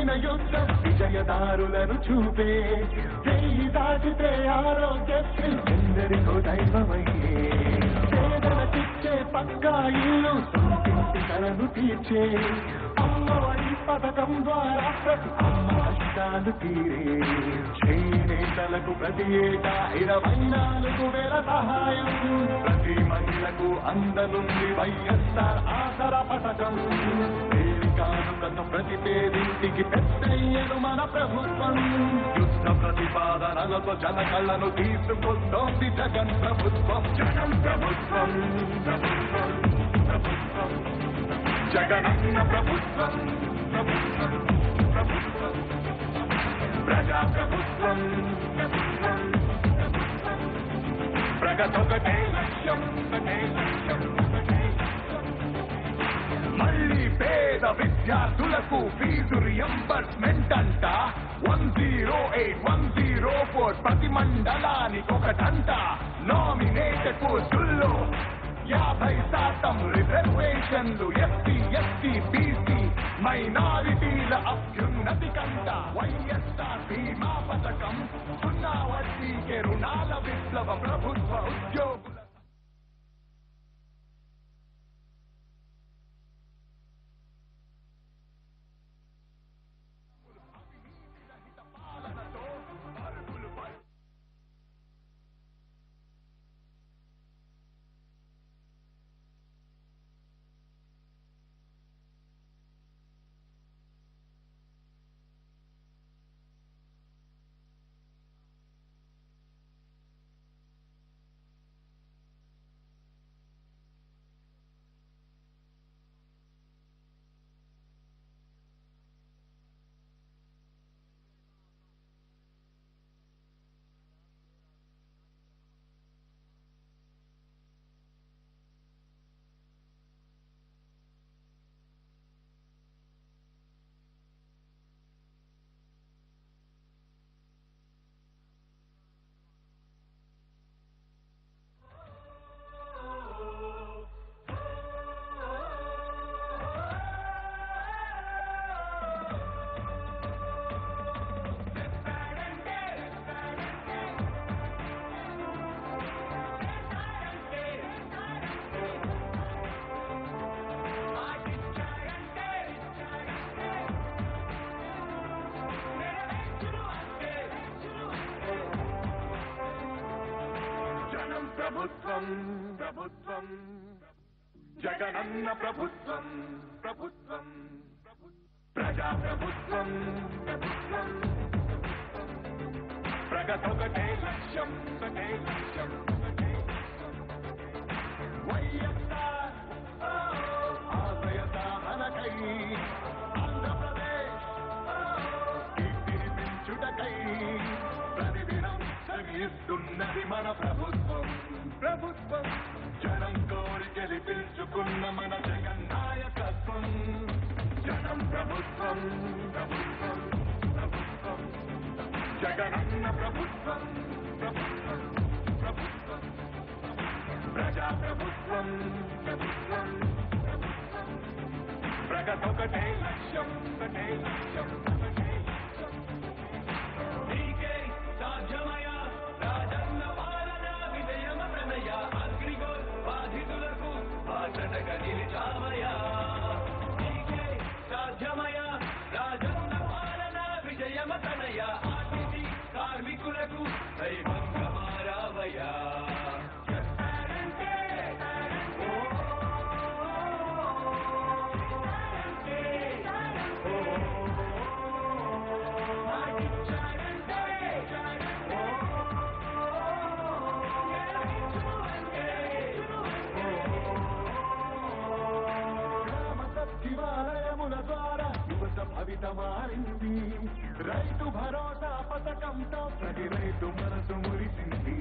మొదలైన యుద్ధం విజయదారులను చూపే. చెయ్యి దాటితే ఆరోగ్యశ్రీ ఎందరికో దైవమయ్యే. పేదల చిచ్చే పక్కా ఇల్లు సొంతింటి కలను తీర్చే. అమ్మఒడి పథకం ద్వారా ప్రతి అమ్మ కష్టాలు తీరే. చేనేతలకు ప్రతి ఏటా ఇరవై నాలుగు వేల సహాయం. ప్రతి మహిళకు అందనుంది వైఎస్ఆర్ ఆసర పథకం. కానుకను ప్రతి పేదింటికి పెద్దయ్యను మన ప్రభుత్వం. యుద్ధ ప్రతిపాదనలతో జన కళ్ళను తీసుకొస్తోంది జగన్ ప్రభుత్వం. జగన్ ప్రభుత్వం జగనన్న ప్రభుత్వం ప్రభుత్వం ప్రభుత్వం ప్రజా ప్రభుత్వం ప్రభుత్వం. ప్రగతొకటే లక్ష్యం ఒకటే లక్ష్యం మళ్ళీ పేద విద్యార్థులకు ఫీజు రియంబర్స్మెంట్ అంట. One zero eight one zero four ప్రతి మండలానికి ఒకటంట నామినేటెడ్ పోస్టుల్లో యాభై శాతం రిజర్వేషన్లు ఎస్సీ ఎస్టీ బీసీ మైనారిటీల అభ్యున్నతి కంట వైఎస్ఆర్ బీమా పథకం సున్నా వడ్డీకే రుణాల విప్లవ ప్రభుత్వ ఉద్యోగుల ప్రభుత్వం ప్రభుత్వం. జగనన్న ప్రభుత్వం ప్రభుత్వం. ప్రజా ప్రభుత్వం ప్రభుత్వం. ప్రగతొకటే లక్ష్యం ఒకటే లక్ష్యం ఒకటే వైఎస్ఆర్ ఆశయ సాధనకై ఆంధ్రప్రదేశ్ కీర్తిని పెంచుటకై ప్రతిదినం శ్రమిస్తున్నది మన ప్రభుత్వం. ప్రభుత్వం. జనం కోరి గెలిపించుకున్న మన జగన్ నాయకత్వం. జనం ప్రభుత్వం ప్రభుత్వం ప్రభుత్వం. జగనన్న ప్రభుత్వం ప్రభుత్వం ప్రభుత్వం ప్రజా ప్రభుత్వం ప్రభుత్వం ప్రభుత్వం. ప్రగతొకటే లక్ష్యం ఒకటే లక్ష్యం. మారింది రైతు భరోసా పథకంతో ప్రతి రైతు మనసు మురిసింది.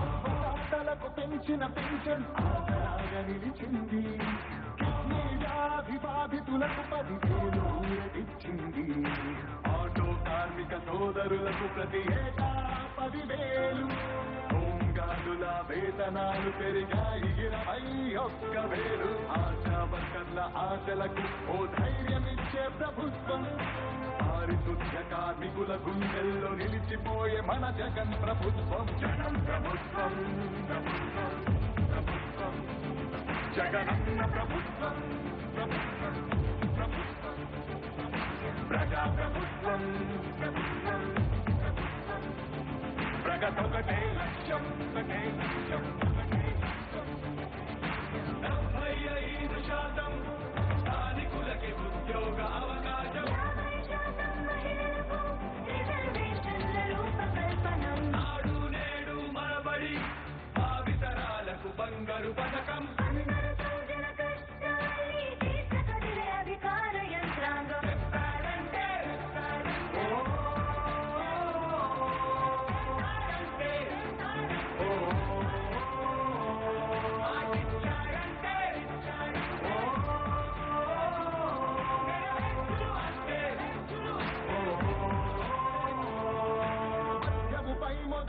అవ్వతాతలకు పెంచిన పెన్షన్ ఆసరాగా నిలిచింది. కిడ్నీ వ్యాధి బాధితులకు పదివేలు ఊరటిచ్చింది. ఆటో కార్మిక సోదరులకు ప్రతి ఏటా పదివేలు. హోంగార్డుల వేతనాలు పెరిగాయి. ఇరవై ఒక్క వేలు ఆశా వర్కర్ల ఆశలకు ఓ ధైర్యమిచ్చే ప్రభుత్వం. పారిశుద్ధ్య కార్మికుల గుండెల్లో నిలిచిపోయే మన జగన్ ప్రభుత్వం. జగన్ ప్రభుత్వం జగనన్న ప్రభుత్వం ప్రభుత్వం ప్రభుత్వం ప్రజా ప్రభుత్వం. ప్రభుత్వం ప్రభుత్వం ప్రగతొకటే లక్ష్యం ఒకటే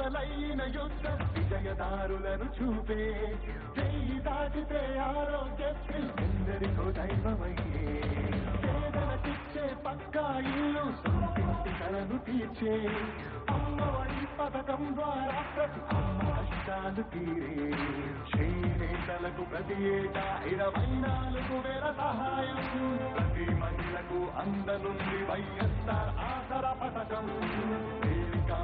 మద్యముపై మొదలైన యుద్ధం విజయదారులను చూపే. చెయ్యి దాటితే ఆరోగ్యశ్రీ ఎందరికో దైవమయ్యే. పేదలకిచ్చే పక్కా ఇల్లు సొంతింటి కలను తీర్చే. అమ్మఒడి పథకం ద్వారా ప్రతి అమ్మ తీరే. చేనేతలకు ప్రతి ఏటా ఇరవై నాలుగు వేల సహాయం. ప్రతి మహిళకు అందనుంది వైఎస్ఆర్ ఆసర పథకం. కానుకను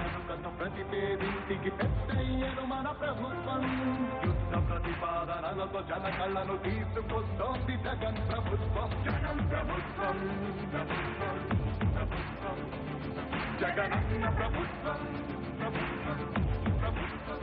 పేదింటికి పెద్దయ్యను మన ప్రభుత్వం. యుద్ధ ప్రతిపాదనలతో జన కళ్ళను తీసుకొస్తోంది జగన్ ప్రభుత్వం. జగన్ ప్రభుత్వం ప్రభుత్వం ప్రభుత్వం. జగనన్న ప్రభుత్వం ప్రభుత్వం ప్రభుత్వం.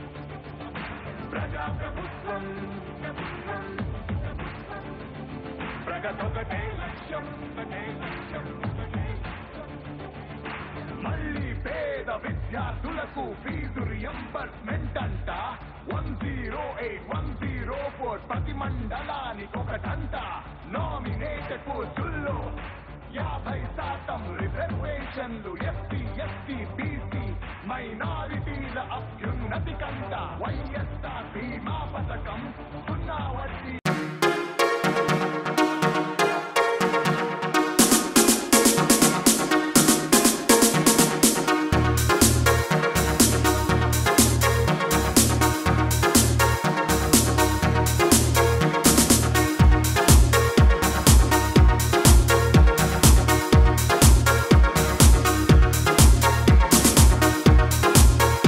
విద్యార్థులకు ఫీజు రియంబర్స్మెంట్ అంట. One zero eight one zero four ప్రతి మండలానికి ఒకటంట. నామినేటెడ్ పోస్టుల్లో యాభై శాతం రిజర్వేషన్లు ఎస్సీ ఎస్టీ బీసీ మైనారిటీ